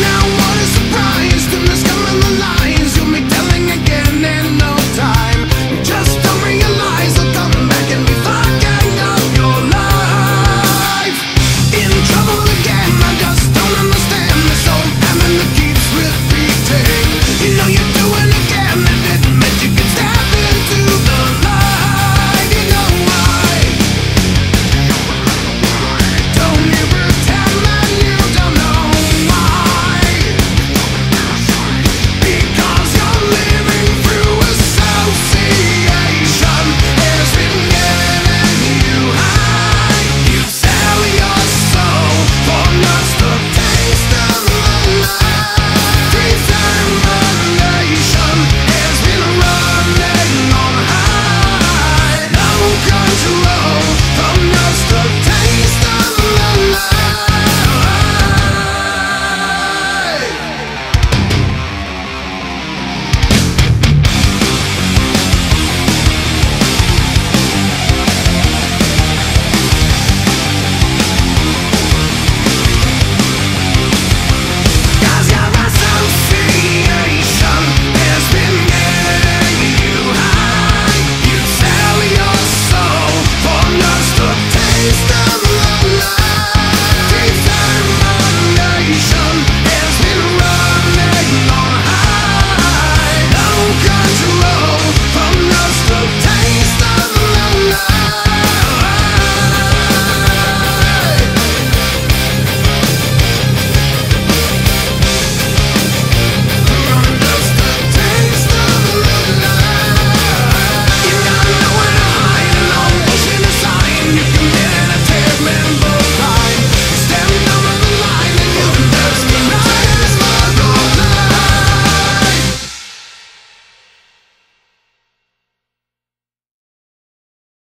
Now what a surprise. To the scum the